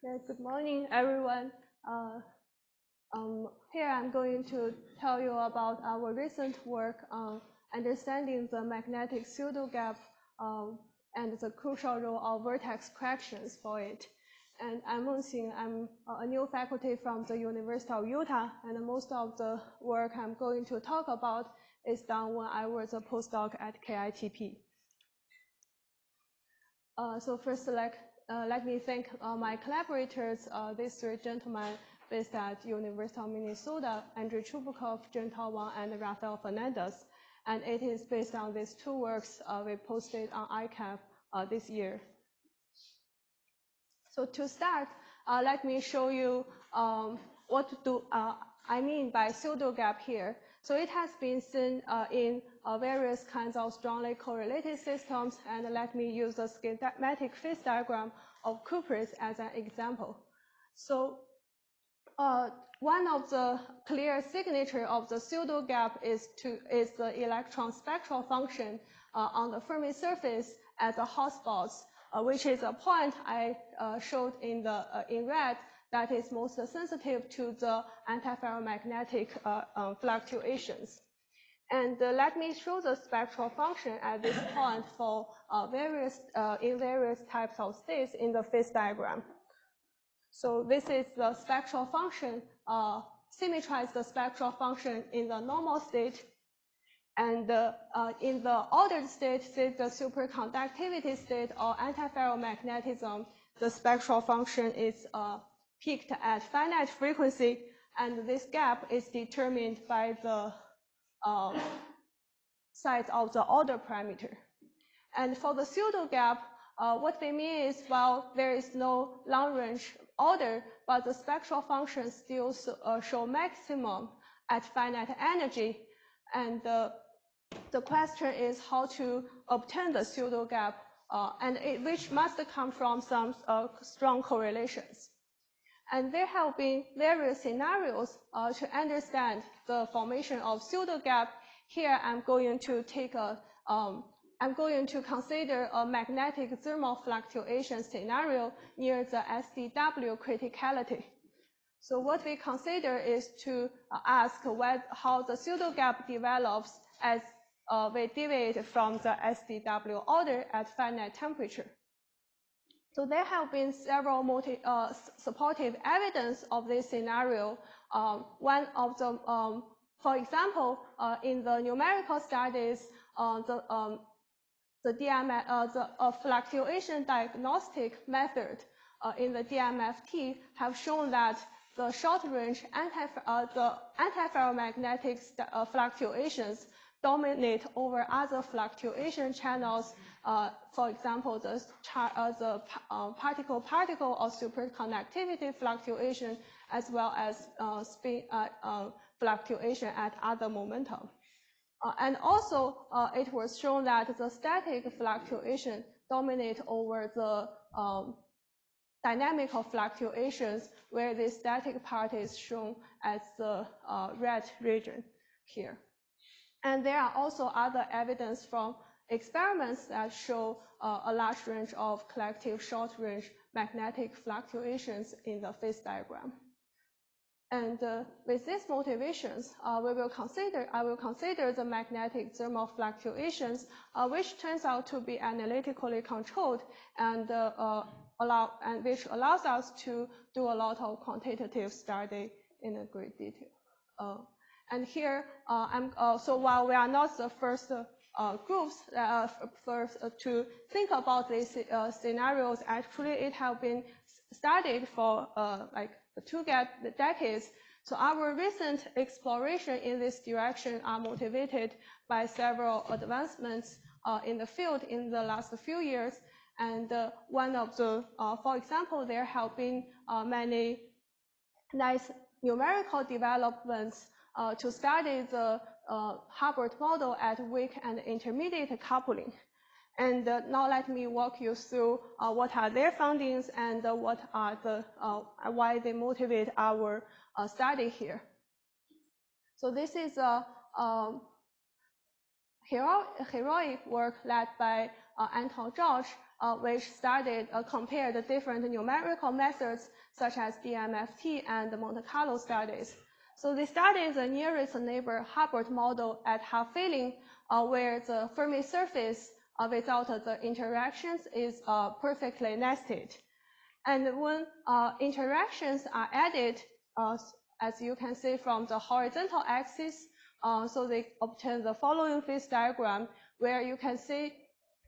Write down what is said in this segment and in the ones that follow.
Yeah, good morning, everyone. Uh, um, here I'm going to tell you about our recent work on understanding the magnetic pseudogap um, and the crucial role of vertex corrections for it. And I'm Mengxing, I'm a new faculty from the University of Utah, and most of the work I'm going to talk about is done when I was a postdoc at KITP. Uh, so first, like, let me thank uh, my collaborators, uh, these three gentlemen based at University of Minnesota, Andrey Chubukov, Zhentao Wang, and Rafael Fernandes. And it is based on these two works uh, we posted on ICAP uh, this year. So to start, uh, let me show you um, what do I mean by pseudo gap here. So it has been seen uh, in uh, various kinds of strongly correlated systems, and let me use the schematic phase diagram of cuprates as an example. So uh, one of the clear signature of the pseudo gap is to is the electron spectral function uh, on the Fermi surface at the hotspots, uh, which is a point I uh, showed in the in red that is most sensitive to the antiferromagnetic uh, uh, fluctuations. And uh, let me show the spectral function at this point for uh, various uh, in various types of states in the phase diagram. So this is the spectral function, uh, symmetrize the spectral function in the normal state. And in the ordered state, say the superconductivity state or antiferromagnetism, the spectral function is peaked at finite frequency, and this gap is determined by the uh, size of the order parameter. And for the pseudo gap, uh, what they mean is, well, there is no long range order, but the spectral functions still uh, show maximum at finite energy. And the question is how to obtain the pseudo gap, uh, and it, which must come from some uh, strong correlations. And there have been various scenarios uh, to understand the formation of pseudo gap. Here, I'm going to take a, um, I'm going to consider a magnetic thermal fluctuation scenario near the SDW criticality. So what we consider is to uh, ask what, how the pseudo gap develops as uh, we deviate from the SDW order at finite temperature. So there have been several multi, uh, supportive evidence of this scenario. Um, one of the, um, for example, uh, in the numerical studies, uh, the, um, the, DMF, uh, the uh, fluctuation diagnostic method uh, in the DMFT have shown that the short-range anti, the antiferromagnetic fluctuations dominate over other fluctuation channels for example, the, uh, the uh, particle-particle or superconductivity fluctuation, as well as uh, spin uh, fluctuation at other momentum. and also, it was shown that the static fluctuation dominate over the um, dynamical fluctuations, where the static part is shown as the red region here. And there are also other evidence from experiments that show uh, a large range of collective short-range magnetic fluctuations in the phase diagram. And uh, with these motivations, uh, we will consider, I will consider the magnetic thermal fluctuations, uh, which turns out to be analytically controlled and uh, uh, allow, and which allows us to do a lot of quantitative study in a great detail. and here, I'm, so while we are not the first uh, groups uh, first uh, to think about these uh, scenarios. Actually, it has been studied for uh, like two decades. So our recent exploration in this direction are motivated by several advancements uh, in the field in the last few years. And one of the, for example, there have been many nice numerical developments to study the uh, Hubbard model at weak and intermediate coupling. And uh, now let me walk you through uh, what are their findings and uh, what are the why they motivate our study here. So this is a um, hero heroic work led by Antoine Georges, which studied compared different numerical methods such as DMFT and Monte Carlo studies. So they studied the nearest neighbor Hubbard model at half filling, uh, where the Fermi surface uh, without the interactions is uh, perfectly nested. And when uh, interactions are added, uh, as you can see from the horizontal axis, so they obtain the following phase diagram, where you can see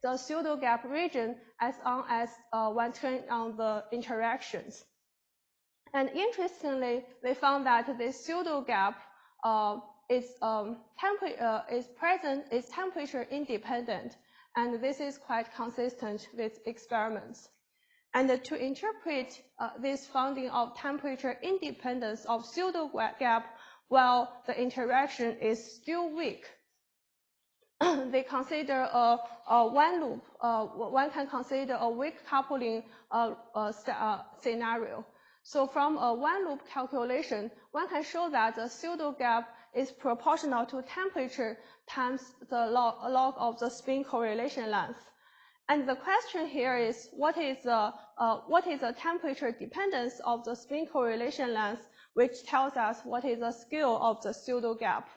the pseudo gap region as long as one turn on the interactions. And interestingly, they found that this pseudo gap uh, is, um, uh, is present, is temperature independent. And this is quite consistent with experiments. And to interpret uh, this finding of temperature independence of pseudo gap while the interaction is still weak, they consider a, a one loop, uh, one can consider a weak coupling uh, uh, scenario. So from a one loop calculation, one can show that the pseudo gap is proportional to temperature times the log, log of the spin correlation length. And the question here is what is the uh, what is the temperature dependence of the spin correlation length, which tells us what is the scale of the pseudo gap.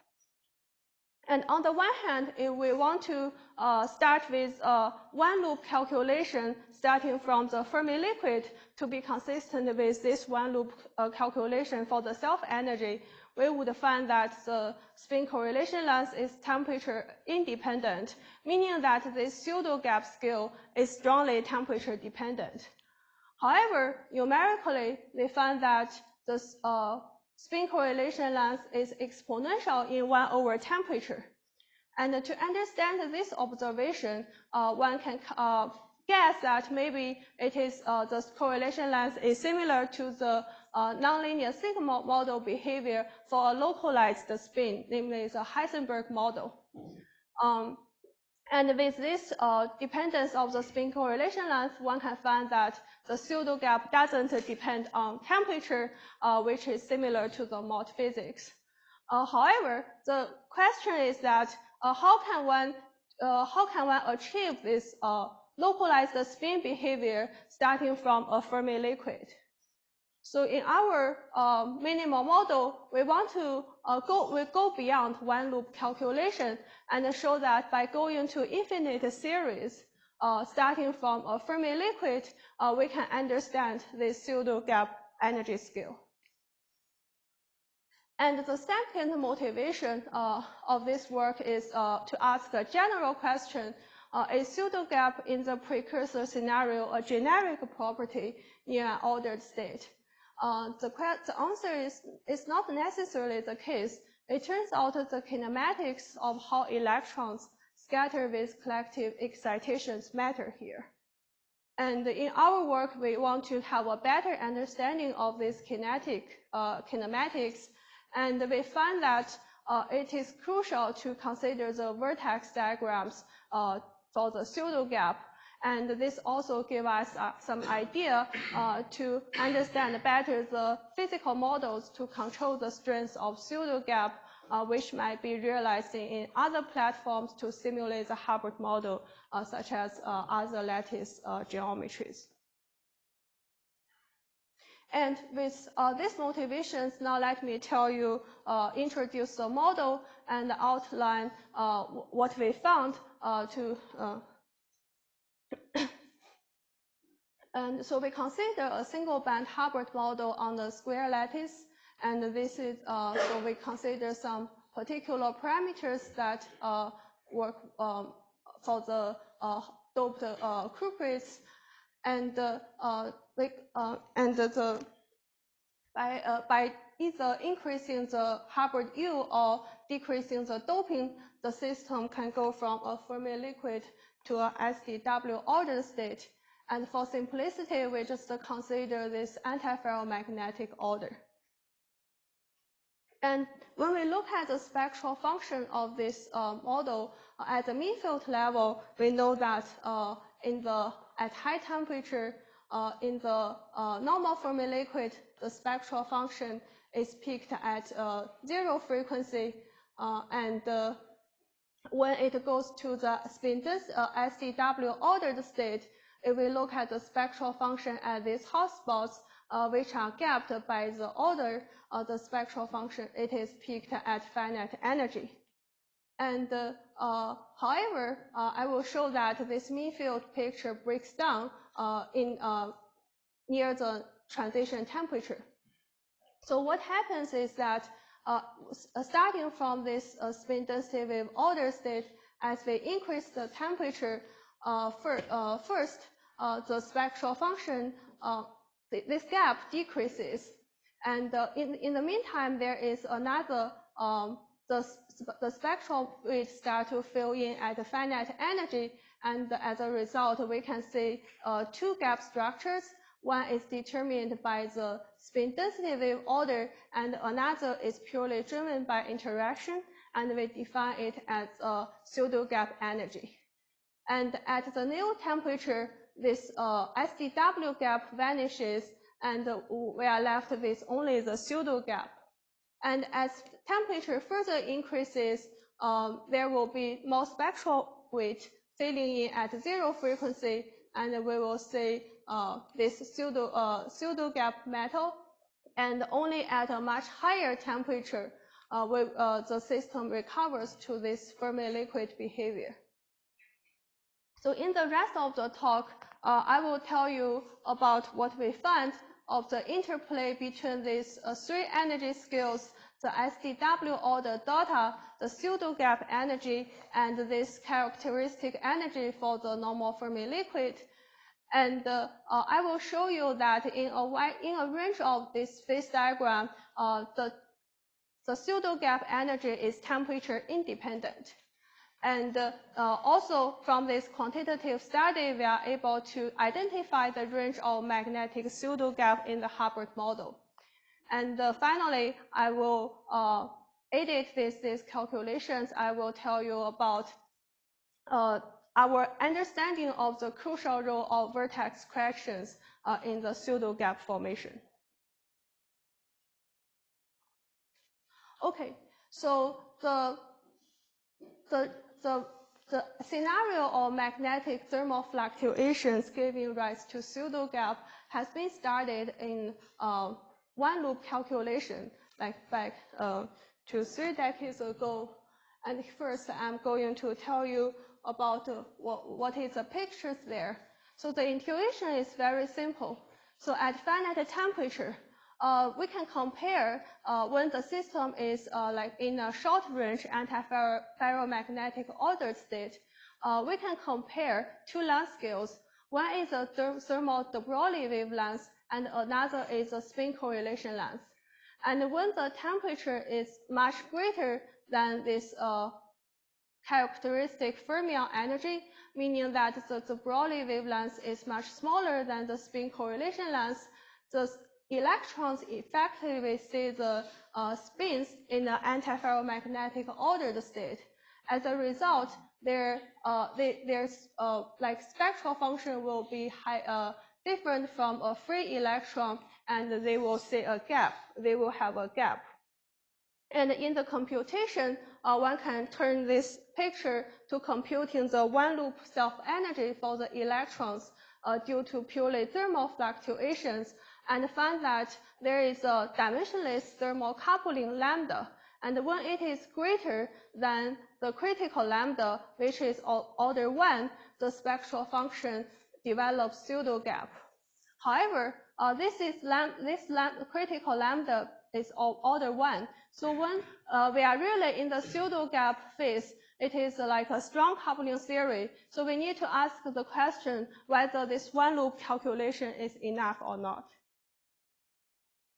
And on the one hand, if we want to uh, start with a one loop calculation starting from the Fermi liquid to be consistent with this one loop uh, calculation for the self energy, we would find that the spin correlation length is temperature independent, meaning that this pseudo gap scale is strongly temperature dependent. However, numerically, they find that the uh, spin correlation length is exponential in 1 over temperature. And to understand this observation, uh, one can uh, guess that maybe it is uh, the correlation length is similar to the uh, nonlinear sigma model behavior for a localized spin, namely the Heisenberg model. Um, and with this uh, dependence of the spin correlation length, one can find that the pseudo gap doesn't depend on temperature, uh, which is similar to the Mott physics. Uh, however, the question is that uh, how can one uh, how can one achieve this uh, localized spin behavior starting from a Fermi liquid? So in our uh, minimal model, we want to uh, go, we go beyond one loop calculation and show that by going to infinite series, uh, starting from a Fermi liquid, uh, we can understand this pseudo gap energy scale. And the second motivation uh, of this work is uh, to ask a general question, is pseudo gap in the precursor scenario a generic property in an ordered state? Uh, the, the answer is, is not necessarily the case. It turns out that the kinematics of how electrons scatter with collective excitations matter here. And in our work, we want to have a better understanding of this kinetic uh, kinematics, and we find that uh, it is crucial to consider the vertex diagrams uh, for the pseudo gap and this also gives us uh, some idea uh, to understand better the physical models to control the strength of pseudo gap, uh, which might be realized in other platforms to simulate the Hubbard model, uh, such as uh, other lattice uh, geometries. And with these motivations, now let me tell you, introduce the model and outline what we found to and so we consider a single band Hubbard model on the square lattice. And this is, uh, so we consider some particular parameters that uh, work um, for the uh, doped uh, cuprates. And, uh, like, uh, and the, by, by either increasing the Hubbard U or decreasing the doping, the system can go from a Fermi liquid to a SDW ordered state. And for simplicity, we just consider this antiferromagnetic order. And when we look at the spectral function of this uh, model uh, at the mean field level, we know that uh, in the at high temperature, uh, in the uh, normal Fermi liquid, the spectral function is peaked at zero frequency, and when it goes to the spin density uh, SDW ordered state, if we look at the spectral function at these hotspots, uh, which are gapped by the order of the spectral function, it is peaked at finite energy. And uh, however, uh, I will show that this mean field picture breaks down uh, in uh, near the transition temperature. So what happens is that Uh, uh, starting from this uh, spin density wave order state, as we increase the temperature first, the spectral function, th this gap decreases. And in, in the meantime, there is another um, the, the spectral will start to fill in at the finite energy, and as a result, we can see uh, two gap structures. One is determined by the spin density wave order, and another is purely driven by interaction, and we define it as a pseudo gap energy. And at the new temperature, this uh, SDW gap vanishes, and we are left with only the pseudo gap. And as temperature further increases, um, there will be more spectral weight filling in at zero frequency, and we will see uh, this pseudo, uh, pseudo gap metal. And only at a much higher temperature, uh, we, uh, the system recovers to this Fermi liquid behavior. So in the rest of the talk, uh, I will tell you about what we found of the interplay between these uh, three energy scales, the SDW order delta, the pseudo gap energy, and this characteristic energy for the normal Fermi liquid. And uh, uh, I will show you that in a, in a range of this phase diagram, uh, the, the pseudo gap energy is temperature independent. And uh, also from this quantitative study, we are able to identify the range of magnetic pseudo gap in the Hubbard model. And uh, finally, I will uh, edit this, these calculations. I will tell you about uh, our understanding of the crucial role of vertex corrections uh, in the pseudo gap formation. Okay, so the the the, the scenario of magnetic thermal fluctuations giving rise to pseudo gap has been started in uh, one loop calculation, like back uh, to three decades ago. And first, I'm going to tell you about what, what is the pictures there. So the intuition is very simple. So at finite temperature, uh, we can compare uh, when the system is uh, like in a short range antiferromagnetic ordered state, uh, we can compare two length scales. One is a thermal de Broglie wavelength and another is a spin correlation length. And when the temperature is much greater than this uh, characteristic fermion energy, meaning that the, Broglie wavelength is much smaller than the spin correlation length, the electrons effectively see the uh, spins in the antiferromagnetic ordered state. As a result, their uh, they, their uh, like spectral function will be high, uh, different from a free electron, and they will see a gap. They will have a gap. And in the computation, uh, one can turn this picture to computing the one loop self energy for the electrons uh, due to purely thermal fluctuations and find that there is a dimensionless thermal coupling lambda. And when it is greater than the critical lambda, which is order 1, the spectral function develops pseudo gap. However, uh, this is lam this lam critical lambda is of order 1. So when uh, we are really in the pseudo gap phase, it is like a strong coupling theory. So we need to ask the question whether this one loop calculation is enough or not.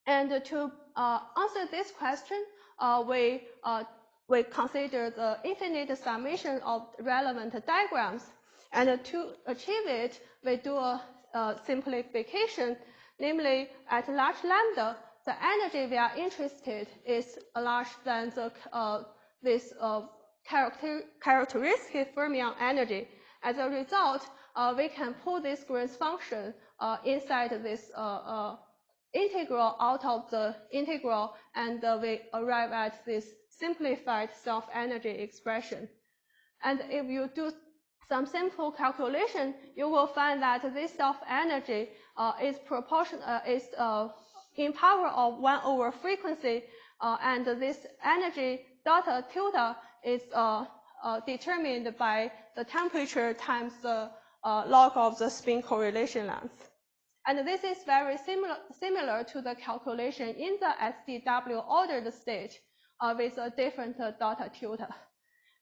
And to uh, answer this question, uh, we, uh, we consider the infinite summation of relevant diagrams. And to achieve it, we do a, a simplification, namely at large lambda, the energy we are interested is larger than the, uh, this uh, character, characteristic fermion energy. As a result, uh, we can pull this Green's function uh, inside this uh, uh, integral out of the integral, and we arrive at this simplified self-energy expression. And if you do some simple calculation, you will find that this self energy uh, is proportion uh, is in power of one over frequency, uh, and this energy delta tilde is uh, uh, determined by the temperature times the log of the spin correlation length. And this is very similar, similar to the calculation in the SDW ordered state with a different delta tilde.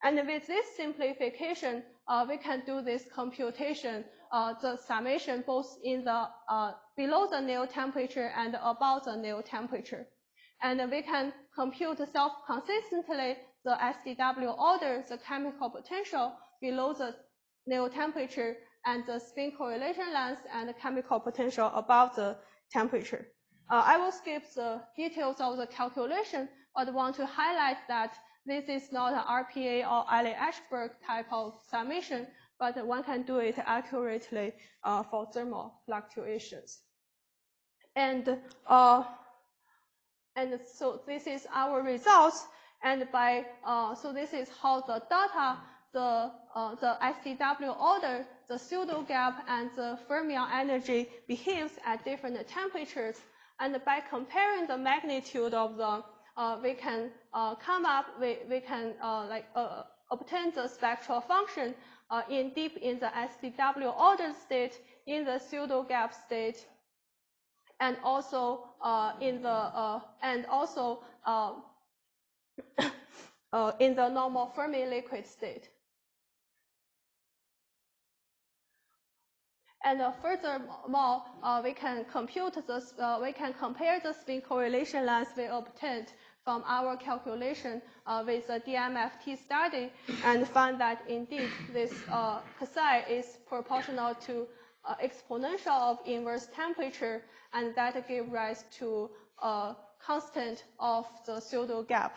And with this simplification, uh, we can do this computation, uh, the summation both in the uh, below the Néel temperature and above the Néel temperature. And we can compute self-consistently the SDW order, the chemical potential below the Néel temperature and the spin correlation length and the chemical potential above the temperature. Uh, I will skip the details of the calculation, but want to highlight that this is not an RPA or Eliashberg type of summation, but one can do it accurately uh, for thermal fluctuations. And uh, and so this is our results. And by uh, so this is how the data, the uh, the SDW order, the pseudo gap, and the fermion energy behaves at different temperatures. And by comparing the magnitude of the we can uh, come up, we, we can uh, like uh, obtain the spectral function uh, in deep in the SDW ordered state, in the pseudo gap state, and also uh, in the and also in the normal Fermi liquid state. And uh, furthermore, uh, we can compute this, uh, we can compare the spin correlation lines we obtained from our calculation uh, with the DMFT study and find that indeed this uh, psi is proportional to uh, exponential of inverse temperature and that give rise to a constant of the pseudo gap.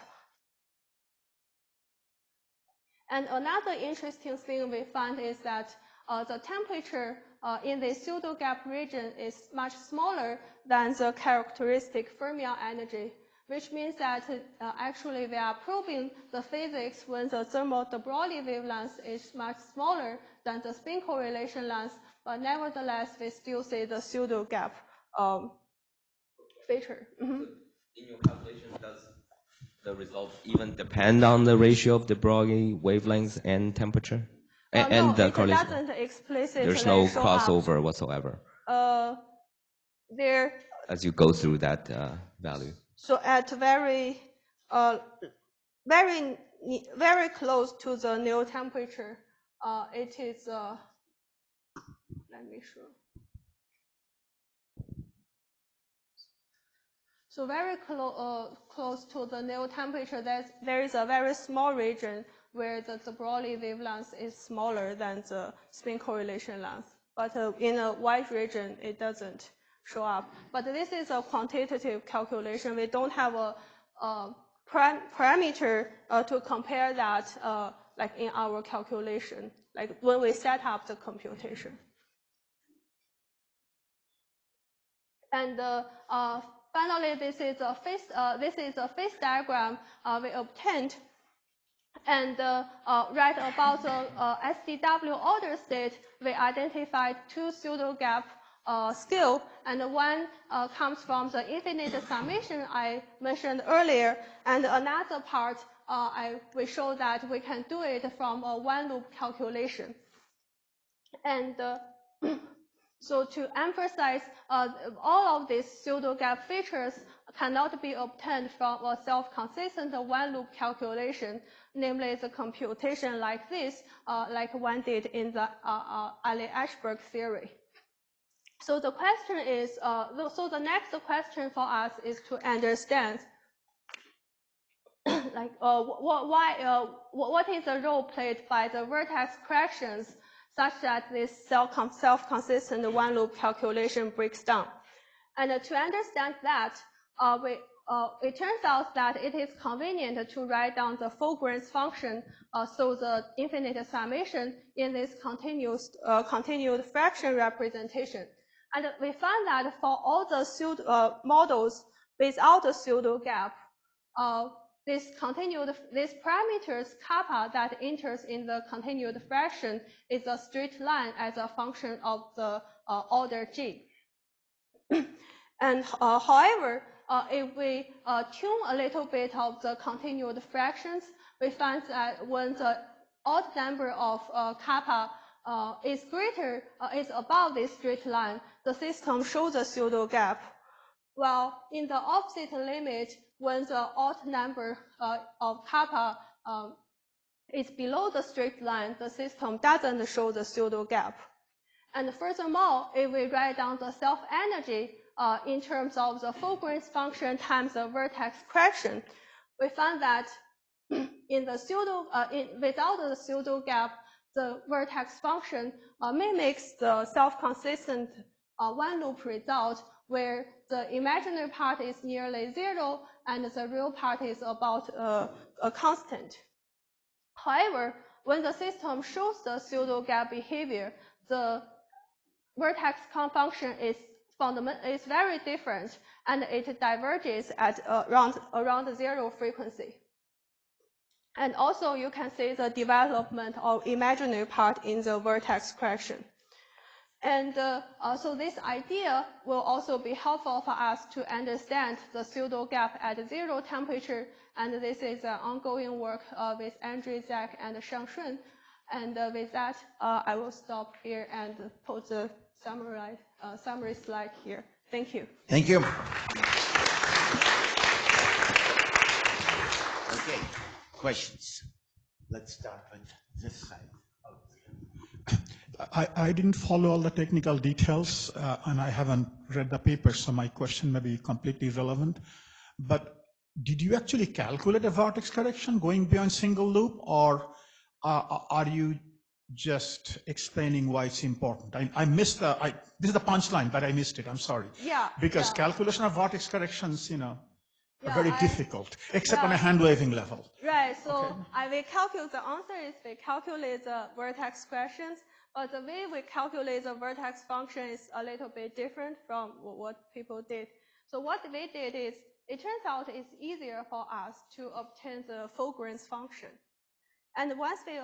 And another interesting thing we found is that the temperature uh, in the pseudo gap region is much smaller than the characteristic fermion energy, which means that uh, actually we are probing the physics when the thermal de Broglie wavelength is much smaller than the spin correlation length, but nevertheless we still see the pseudo gap um, feature. Mm -hmm. In your calculation, does the result even depend on the ratio of de Broglie wavelength and temperature? And, uh, no, and the correlation. There's no crossover up. whatsoever. Uh, there. As you go through that uh, value. So at very, uh, very, very close to the Néel temperature, uh, it is. Uh, let me show. So very clo uh, close to the Néel temperature, there is a very small region where the, de Broglie wavelength is smaller than the spin correlation length. But uh, in a wide region, it doesn't show up. But this is a quantitative calculation. We don't have a, a parameter uh, to compare that uh, like in our calculation, like when we set up the computation. And uh, uh finally, this is a phase, uh, this is a phase diagram we obtained and uh, uh, right about the uh, SDW order state, we identified two pseudo gap uh, scale, and one uh, comes from the infinite summation I mentioned earlier, and another part uh, I, we show that we can do it from a one loop calculation. And so to emphasize, all of these pseudo gap features cannot be obtained from a self-consistent one-loop calculation, namely the computation like this, uh, like one did in the uh, uh, Eliashberg theory. So the question is, uh, so the next question for us is to understand, like, uh, what, why, uh, what is the role played by the vertex corrections such that this self-consistent one-loop calculation breaks down? And to understand that, it turns out that it is convenient to write down the full Green's function, uh, so the infinite summation in this continuous, uh, continued fraction representation. And we find that for all the pseudo, uh, models without a pseudo gap, uh, this continued, this parameters kappa that enters in the continued fraction is a straight line as a function of the uh, order g. and uh, however, uh, if we uh, tune a little bit of the continued fractions, we find that when the odd number of uh, kappa uh, is greater, is above this straight line, the system shows a pseudo gap. While in the opposite limit, when the odd number of kappa um, is below the straight line, the system doesn't show the pseudo gap. And furthermore, if we write down the self-energy uh, in terms of the Fourier function times the vertex correction, we find that in the pseudo, uh, in, without the pseudo gap, the vertex function uh, mimics the self-consistent uh, one loop result where the imaginary part is nearly zero and the real part is about uh, a constant. However, when the system shows the pseudo gap behavior, the vertex function is fundament is very different and it diverges at around, around zero frequency. And also you can see the development of imaginary part in the vertex correction. And uh, uh, so this idea will also be helpful for us to understand the pseudo gap at zero temperature. And this is an ongoing work uh, with Andrew Zhak and Shang Shun. And uh, with that, uh, I will stop here and put the summary, uh, summary slide here. Thank you. Thank you. Okay, questions. Let's start with this side. I, I didn't follow all the technical details, uh, and I haven't read the paper, so my question may be completely irrelevant. But did you actually calculate a vortex correction going beyond single loop, or uh, are you just explaining why it's important. I, I missed the, I, this is the punchline, but I missed it, I'm sorry. Yeah. Because yeah. calculation of vortex corrections, you know, yeah, are very I, difficult, except yeah. on a hand waving level. Right, so okay. I will calculate, the answer is we calculate the vertex corrections, but the way we calculate the vertex function is a little bit different from what people did. So what we did is, it turns out it's easier for us to obtain the Fourier's function. And once we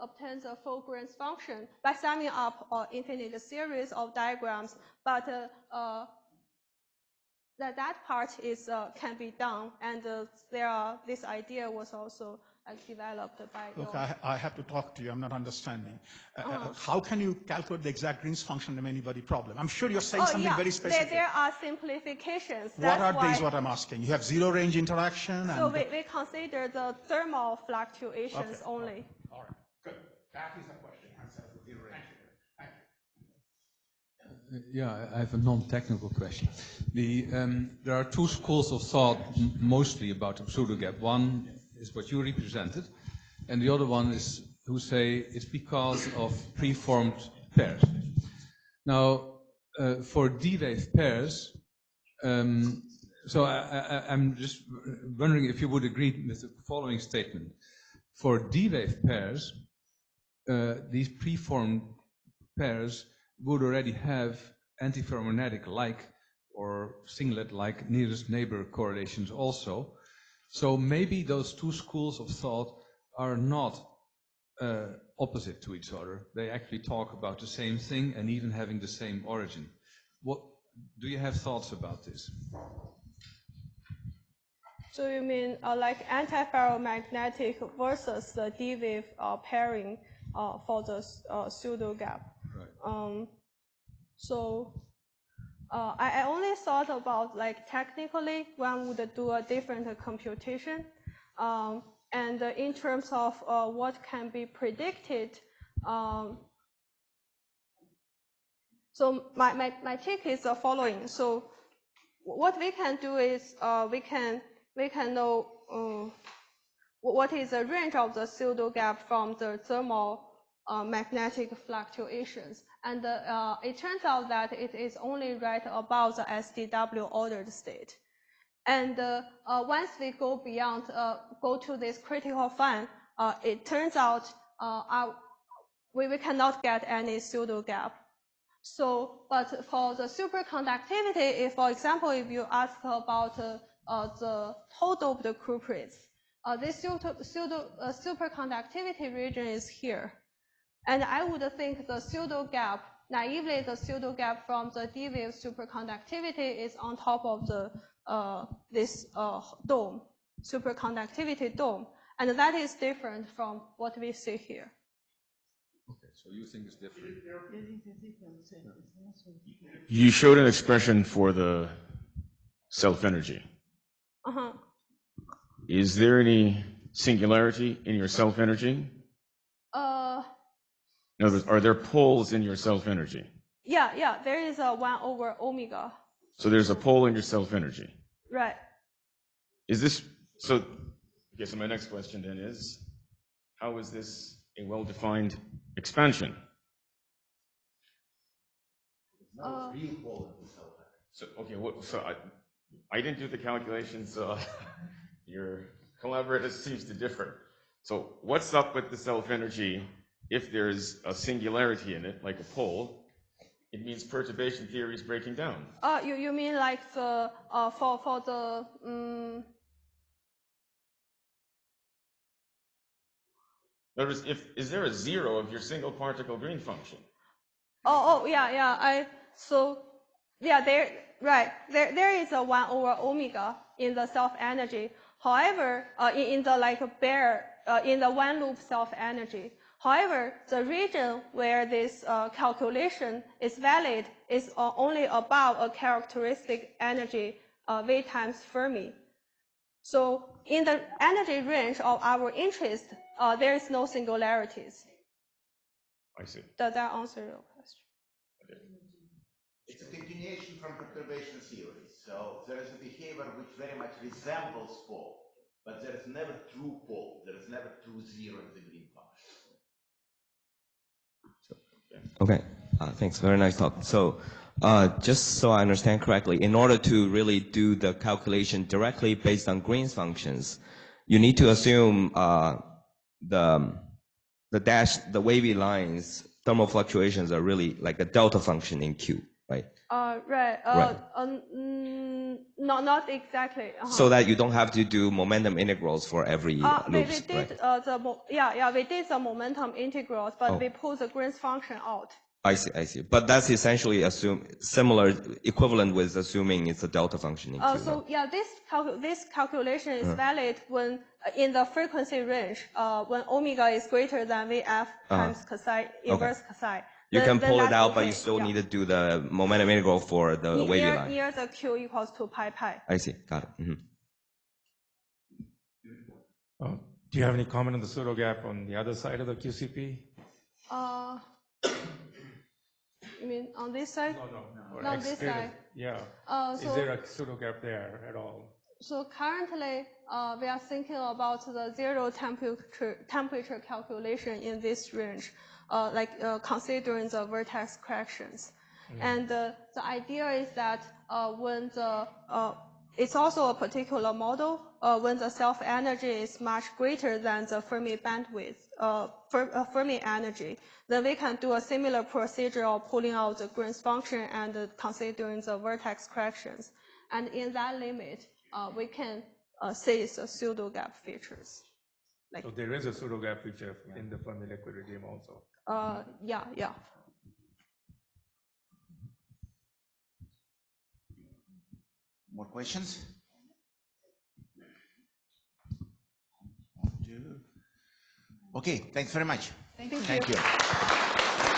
obtain the Fourier's function by summing up an infinite series of diagrams, but uh, uh, that that part is uh, can be done, and uh, there this idea was also developed by. Look, I, I, have to talk to you. I'm not understanding. Uh, uh, -huh. how can you calculate the exact Green's function of anybody problem? I'm sure you're saying oh, something yeah. very specific. There, there are simplifications. What That's are these? What I'm asking. You have zero range interaction. So we, we consider the thermal fluctuations okay. only. All right. Good. That is the question. Zero range. Uh, yeah, I have a non-technical question. The, um, there are two schools of thought mostly about the pseudo gap. One is what you represented, and the other one is who say it's because of preformed pairs. Now, uh, for D-wave pairs, um, so I, am just wondering if you would agree with the following statement. For D-wave pairs, uh, these preformed pairs would already have antiferromagnetic-like or singlet-like nearest neighbor correlations also. So maybe those two schools of thought are not uh, opposite to each other. They actually talk about the same thing and even having the same origin. What do you have thoughts about this? So you mean uh, like antiferromagnetic versus the D-wave uh, pairing uh, for the uh, pseudo gap? Right. Um, so uh, I, I, only thought about like technically one would do a different computation. Um, and uh, in terms of uh, what can be predicted, um, so my, my, my take is the following. So what we can do is uh, we can we can know uh, what is the range of the pseudo gap from the thermal uh, magnetic fluctuations. And uh, it turns out that it is only right about the SDW ordered state. And uh, uh, once we go beyond, uh, go to this critical fun, uh, it turns out our, we, we cannot get any pseudo gap. So, but for the superconductivity, if, for example, if you ask about the total doped cuprates, uh, this pseudo, pseudo, uh, superconductivity region is here. And I would think the pseudo gap, naively the pseudo gap from the D wave superconductivity is on top of the, uh, this uh, dome, superconductivity dome. And that is different from what we see here. Okay, so you think it's different? You showed an expression for the self-energy. Uh-huh. Is there any singularity in your self-energy? Uh, In other words, are there poles in your self-energy? yeah, yeah, there is a one over omega, So there's a pole in your self-energy. right? Is this, so, I guess my next question then is, how is this a well-defined expansion? Uh, So, okay, what, so I, I didn't do the calculations, uh, your collaborator seems to differ. So what's up with the self-energy if there's a singularity in it, like a pole? It means perturbation theory is breaking down. Uh, you, you mean like the, uh, for, for the, um, words, if, is there a zero of your single particle green function? oh, oh, yeah, yeah, I, so, yeah, there, right, there, there is a one over omega in the self-energy. However, uh, in, in the like bare, uh, in the one loop self-energy. However, the region where this uh, calculation is valid is uh, only above a characteristic energy uh, V times Fermi. So in the energy range of our interest, uh, there is no singularities. I see. Does that answer your question? It's a continuation from perturbation theory. So there is a behavior which very much resembles pole, but there is never true pole. There is never true zero in the green function. Okay, uh, thanks. Very nice talk. So, uh, just so I understand correctly, in order to really do the calculation directly based on Green's functions, you need to assume uh, the the dash, the wavy lines, thermal fluctuations are really like a delta function in Q, right? Uh, right. Uh, Right. um, mm, not not exactly. Uh-huh. So that you don't have to do momentum integrals for every Uh, we, we did right? uh, the yeah yeah we did the momentum integrals, but Oh. we pulled the Green's function out. I see, I see. But that's essentially assume similar, equivalent with assuming it's a delta function. Uh, so yeah, this calcu- this calculation is valid when uh, in the frequency range uh, when omega is greater than VF times cosine inverse cosine. You then- can then pull it out, but you still yeah. need to do the momentum integral for the Ne- wavy line. near the Q equals to pi pi. I see, got it. Mhm. Uh, Do you have any comment on the pseudo gap on the other side of the QCP? Uh, you mean on this side? No, no. or Not this side. Yeah. Uh, Is there a pseudo gap there at all? So currently, uh, we are thinking about the zero temperature, temperature calculation in this range, uh, like uh, considering the vertex corrections. And uh, the idea is that uh, when the, uh, it's also a particular model, uh, when the self-energy is much greater than the Fermi bandwidth, uh, Fer- uh, Fermi energy, then we can do a similar procedure of pulling out the Green's function and considering the vertex corrections. And in that limit, uh, we can uh, say a pseudo gap features. So there is a pseudo gap feature in the Fermi liquid regime also. Uh, yeah, yeah. More questions? Okay, thanks very much. Thank you. Thank you.